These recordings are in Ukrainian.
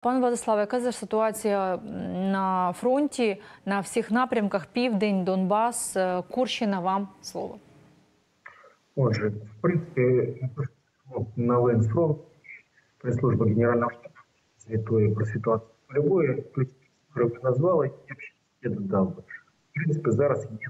Пане Владиславе, яка зараз ситуація на фронті на всіх напрямках Південь, Донбас, е, Курщина? Вам слово. Отже, в принципі, новин з фронту, прес-служба Генерального штабу звітує про ситуацію полі ви назвали, я б ще додав. В принципі, зараз є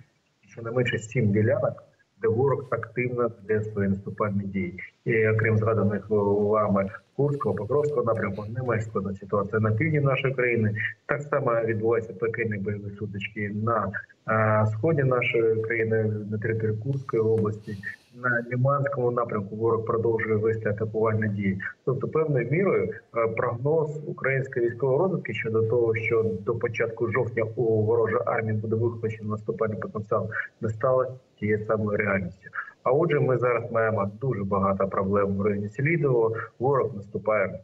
щонайменше сім ділянок, де ворог активно веде свої наступальні дії. І окрім згаданих вами Курського, Покровського напрямку, немає складна ситуація на півдні нашої країни. Так само відбуваються пекельні бойові сутички на е, сході нашої країни, на території Курської області. На Ліманському напрямку ворог продовжує вести атакувальні дії. Тобто, певною мірою е, прогноз української військової розвідки щодо того, що до початку жовтня у ворожої армії буде вихвачено наступальний потенціал, не стало тією самою реальністю. А отже, ми зараз маємо дуже багато проблем в районі Селідового. Ворог наступає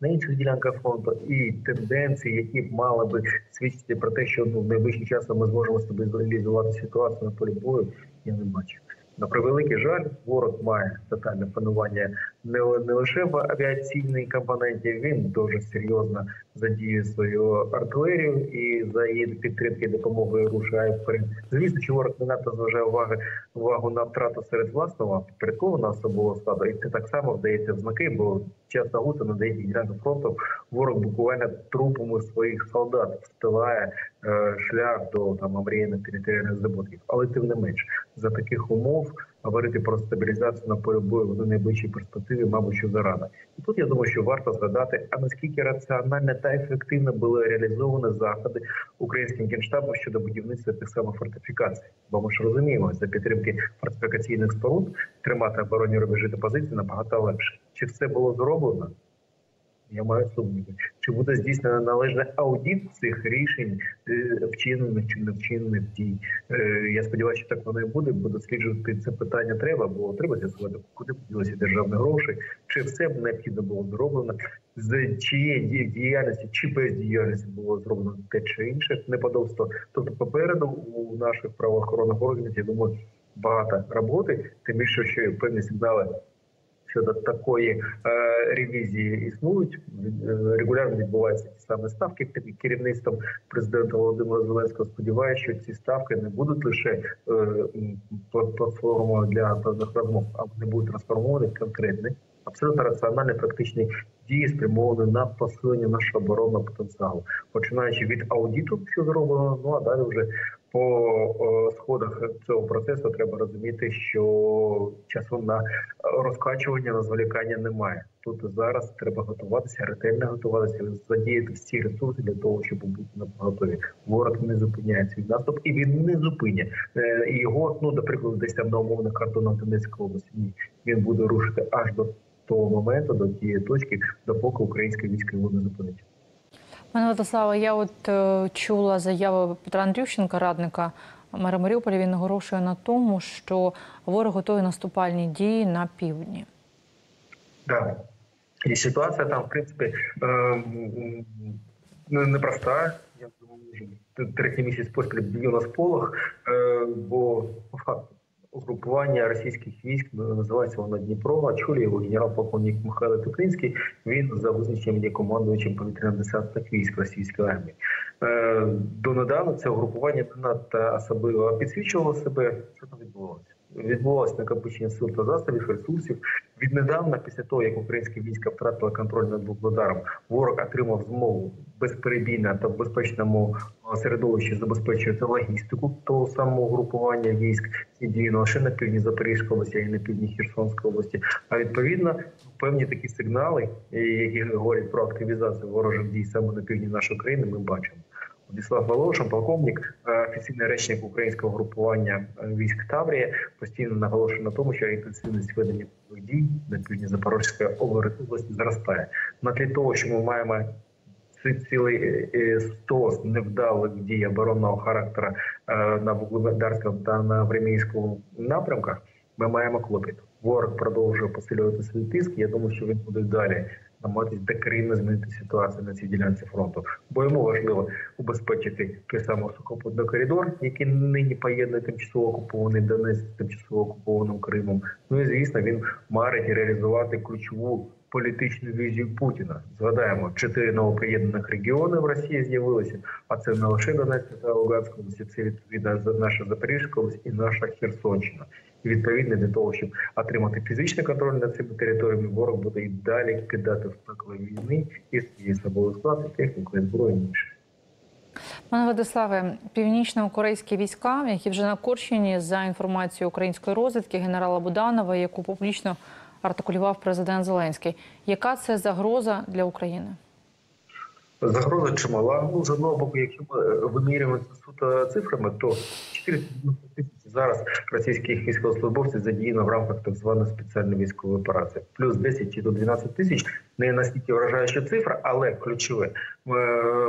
на інших ділянках фронту і тенденції, які б мали би свідчити про те, що ну в найближчим часом ми зможемо стабілізувати ситуацію на полі бою, я не бачу. На превеликий жаль, ворог має тотальне панування не, не лише в авіаційній компоненті. Він дуже серйозно задіює свою артилерію і за її підтримки і допомогою рушає вперед. Звісно, що ворог не надто зважає уваги увагу на втрату серед власного підпорядкованого особового складу, і це так само вдається в знаки, бо часто гуто на деяких ділянках фронту ворог буквально трупами своїх солдат встилає е, шлях до там омріяних територіальних здобутків. Але тим не менш за таких умов говорити про стабілізацію на полі бою в найближчій перспективі, мабуть, що зарано. І тут я думаю, що варто згадати, а наскільки раціонально та ефективно були реалізовані заходи українським генштабом щодо будівництва тих самих фортифікацій. Бо ми ж розуміємо, за підтримки фортифікаційних споруд тримати оборонні рубежі та позиції набагато легше. Чи все було зроблено? Я маю сумніви. Чи буде здійснено належний аудит цих рішень, е, вчинених чи не вчинених дій? Е, Я сподіваюся, що так воно і буде, бо досліджувати це питання треба, бо треба з'ясувати, куди поділися державні гроші, чи все необхідно було зроблено, з чиєї діяльності чи бездіяльності було зроблено те чи інше неподобство. Тобто, попереду у наших правоохоронних органів, я думаю, багато роботи, тим більше, що певні сигнали щодо такої е, ревізії існують. Е, Регулярно відбуваються ті самі ставки під керівництвом президента Володимира Зеленського. Сподіваюся, що ці ставки не будуть лише е, платформою для певних розмов, а вони будуть трансформовані в конкретні, абсолютно раціональний практичні дії, спрямовані на посилення нашого оборонного потенціалу, починаючи від аудиту, що зроблено, ну а далі вже по е, сходах цього процесу треба розуміти, що часу на розкачування, на зволікання немає. Тут зараз треба готуватися, ретельно готуватися, задіяти всі ресурси для того, щоб бути на готові. Ворог не зупиняє свій наступ, і він не зупиняє Е, його. Ну, наприклад, десь там на умовних кордонах Донецької області. Ні, він буде рушити аж до того моменту, до тієї точки, допоки українське військо його не зупинить. Пане Владиславе, я от е, чула заяву Петра Андрющенка, радника мера Маріуполя. Він наголошує на тому, що ворог готує наступальні дії на півдні. Да. І ситуація там, в принципі, е, непроста. Я думаю, третій місяць поспіль б'ю на сполох, е, бо по факту угрупування російських військ ну, називається воно Дніпро, чули його генерал-полковник Михайло Тупинський. Він за визначенням є командуючим повітряно-десантних військ російської армії. Е, Донедавна це угрупування не надто особливо підсвічувало себе. Що там відбувалося? Відбувалося накопичення сил та засобів, ресурсів. Віднедавна, після того як українське військо втратило контроль над Вугледаром, ворог отримав змогу безперебійно та в безпечному середовищі забезпечувати логістику того самого групування військ ці дії лише на півдні Запорізької області, й на півдні Херсонської області. А відповідно певні такі сигнали, які говорять про активізацію ворожих дій саме на півдні нашої країни, ми бачимо. Владислав Волошин, полковник, е, офіційний речник українського групування е, військ Таврія, постійно наголошує на тому, що інтенсивність ведення дій на півдні Запорізької області зростає. На тлі того, що ми маємо цілий е, стос невдалих дій оборонного характеру на Вугледарському та на Времійському напрямках, ми маємо клопіт. Ворог продовжує посилювати свій тиск. Я думаю, що він буде далі намагатись докорінно змінити ситуацію на цій ділянці фронту. Бо йому важливо убезпечити той самий сухопутний коридор, який нині поєднує тимчасово окупований Донець з тимчасово окупованим Кримом. Ну і звісно, він марить реалізувати ключову політичну візію Путіна. Згадаємо, чотири новоприєднаних регіони в Росії з'явилися, а це не лише Донецька та Луганська області, це відповідно наша Запорізька область і наша Херсонщина. І відповідно для того, щоб отримати фізичний контроль над цими територіями, ворог буде і далі кидати в пекло війни і свій особовий склад, і техніку, і зброю інше. Пане Владиславе, північно-корейські війська, які вже на Корщині, за інформацією української розвідки генерала Буданова, яку публічно артикулював президент Зеленський. Яка це загроза для України? Загроза чимала. Ну, з одного боку, якщо ми е, вимірюємо суто цифрами, то 490 тисяч зараз російських військовослужбовців задіяно в рамках так званої спеціальної військової операції. Плюс 10 чи до 12 тисяч не настільки вражаюча цифра, але ключове. Ми,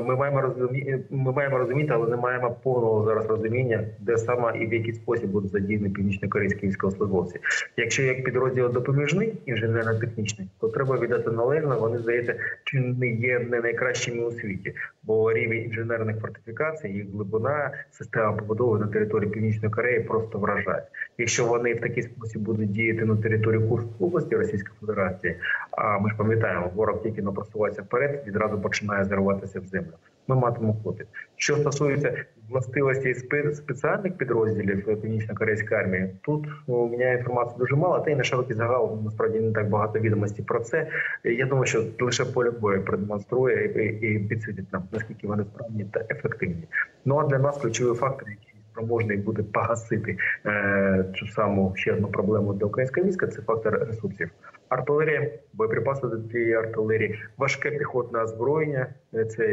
ми маємо розуміти, ми маємо розуміти, але не маємо повного зараз розуміння, де саме і в який спосіб будуть задіяні північно-корейські військовослужбовці. Якщо як підрозділ допоміжний інженерно-технічний, то треба віддати належно. Вони здається, чи не є не найкращими у світі, бо рівень інженерних фортифікацій, їх глибина, система побудови на території Північної Кореї просто вражає. Якщо вони в такий спосіб будуть діяти на території Курської області Російської Федерації, а ми ж пам'ятаємо, ворог тільки не просувається вперед, відразу починає зариватися в землю. Ми матимемо хлопець. Що стосується властивостей спе- спеціальних підрозділів північно-корейської армії, тут у мене інформації дуже мало, та й на широкий загал насправді не так багато відомостей про це. Я думаю, що лише поле бою продемонструє і підсвітить нам наскільки вони справні та ефективні. Ну а для нас ключовий фактор, який спроможний буде погасити е, цю саму ще одну проблему для українського війська, це фактор ресурсів. Артилерія, боєприпаси до цієї артилерії, важке піхотне озброєння, е, це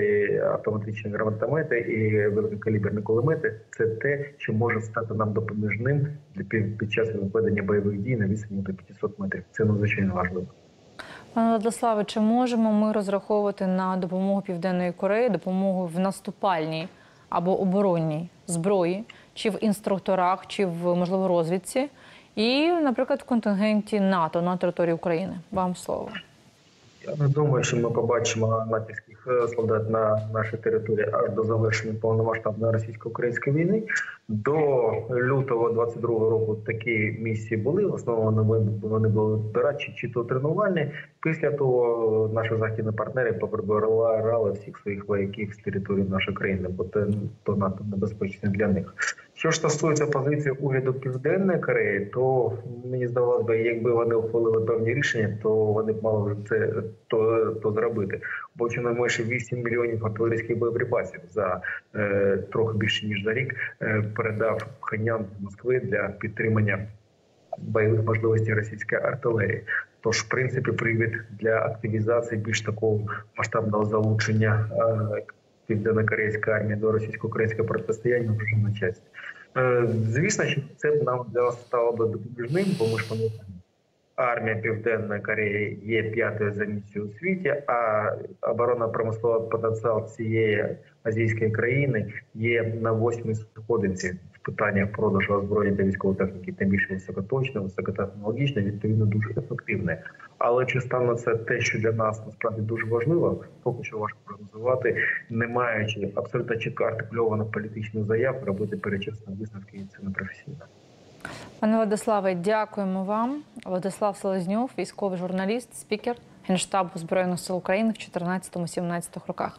автоматичні гранатомети і великокаліберні кулемети. Це те, що може стати нам допоміжним під час ведення бойових дій на відстані до 500 метрів. Це надзвичайно важливо. Пане Владиславе, чи можемо ми розраховувати на допомогу Південної Кореї, допомогу в наступальній або оборонній зброї, чи в інструкторах, чи в можливо розвідці, і, наприклад, в контингенті НАТО на території України? Вам слово. Я не думаю, що ми побачимо натівських е, солдат на нашій території аж до завершення повномасштабної російсько-української війни. До лютого 22-го року такі місії були. В основному вони, були дорадчі чи то тренувальні. Після того наші західні партнери поприбирали всіх своїх вояків з території нашої країни, бо це то надто небезпечно для них. Що ж стосується позиції уряду Південної Кореї, то мені здавалося якби вони ухвалили певні рішення, то вони б мали вже це то, то зробити. Бо щонайменше 8 мільйонів артилерійських боєприпасів за е, трохи більше ніж за рік е, передав Пхеньян з Москви для підтримання бойових можливостей російської артилерії. Тож, в принципі, привід для активізації більш такого масштабного залучення е, південно-корейської армії до російсько-українського протистояння вже на часі. Е, Звісно, що це нам для нас стало би допоміжним, бо ми ж пам'ятаємо, армія Південної Кореї є п'ятою за місією у світі, а оборонно-промисловий потенціал цієї азійської країни є на восьмій сходинці в питаннях продажу озброєння та військової техніки, тим більше високоточне, високотехнологічне, відповідно дуже ефективне. Але чи стане це те, що для нас насправді дуже важливо, поки що важко прогнозувати, не маючи абсолютно чітко артикульованих політичних заяв, робити перечесні висновки, і це не професійно. Пане Владиславе, дякуємо вам. Владислав Селезньов, військовий журналіст, спікер Генштабу Збройних сил України в 14-17 роках.